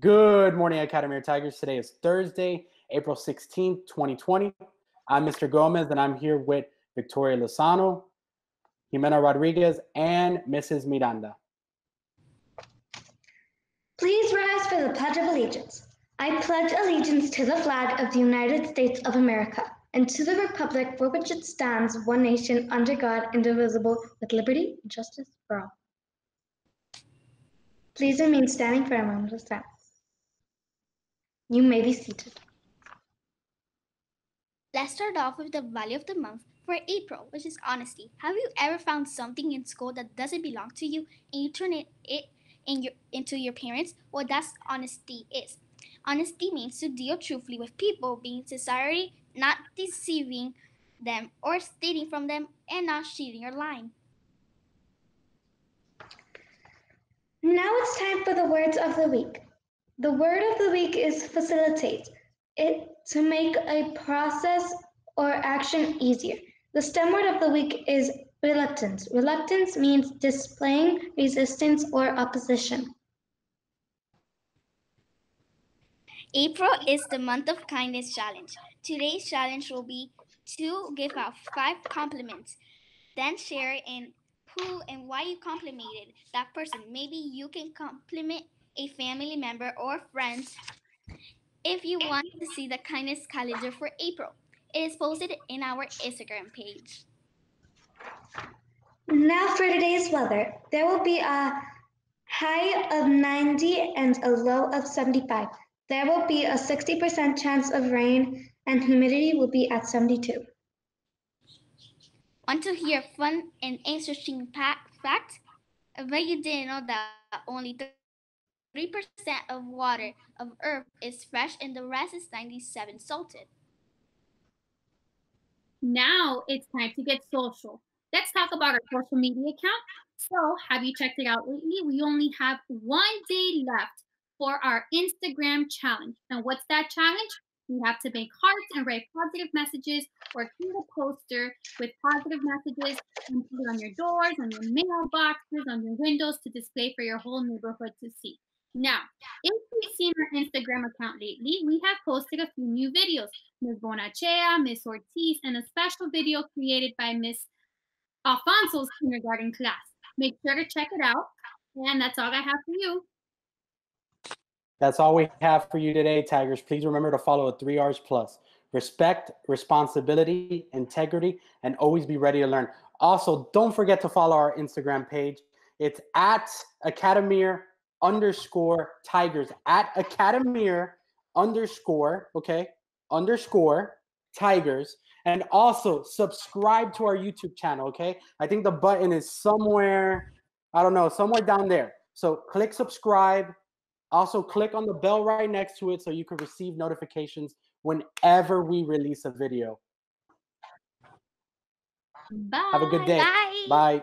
Good morning, Academir Tigers. Today is Thursday, April 16th, 2020. I'm Mr. Gomez, and I'm here with Victoria Lozano, Jimena Rodriguez, and Mrs. Miranda. Please rise for the Pledge of Allegiance. I pledge allegiance to the flag of the United States of America and to the republic for which it stands, one nation, under God, indivisible, with liberty and justice for all. Please remain standing for a moment of silence. You may be seated. Let's start off with the value of the month for April, which is honesty. Have you ever found something in school that doesn't belong to you and you turn it, it in your, into your parents? Well, that's honesty is. Honesty means to deal truthfully with people, being sincerity, not deceiving them or stealing from them, and not cheating or lying. Now it's time for the words of the week. The word of the week is facilitate. It to make a process or action easier. The stem word of the week is reluctance. Reluctance means displaying resistance or opposition. April is the month of kindness challenge. Today's challenge will be to give out five compliments, then share in who and why you complimented that person. Maybe you can compliment a family member or friends if you want to see the kindness calendar for April. It is posted in our Instagram page. Now for today's weather. There will be a high of 90 and a low of 75. There will be a 60% chance of rain and humidity will be at 72. Want to hear fun and interesting fact? I bet you didn't know that only 3% of water of Earth is fresh and the rest is 97 salted. Now it's time to get social. Let's talk about our social media account. So, have you checked it out lately? We only have one day left for our Instagram challenge. And what's that challenge? You have to make hearts and write positive messages or create a poster with positive messages and put it on your doors, on your mailboxes, on your windows to display for your whole neighborhood to see. Now, if you've seen our Instagram account lately, we have posted a few new videos. Ms. Bonachea, Ms. Ortiz, and a special video created by Ms. Alfonso's kindergarten class. Make sure to check it out. And that's all I have for you. That's all we have for you today, Tigers. Please remember to follow a 3Rs plus. Respect, responsibility, integrity, and always be ready to learn. Also, don't forget to follow our Instagram page. It's at Academir underscore Tigers at Academir underscore, okay, underscore Tigers. And also subscribe to our YouTube channel, okay? I think the button is somewhere, I don't know, somewhere down there. So click subscribe. Also click on the bell right next to it so you can receive notifications whenever we release a video. Bye. Have a good day. Bye. Bye.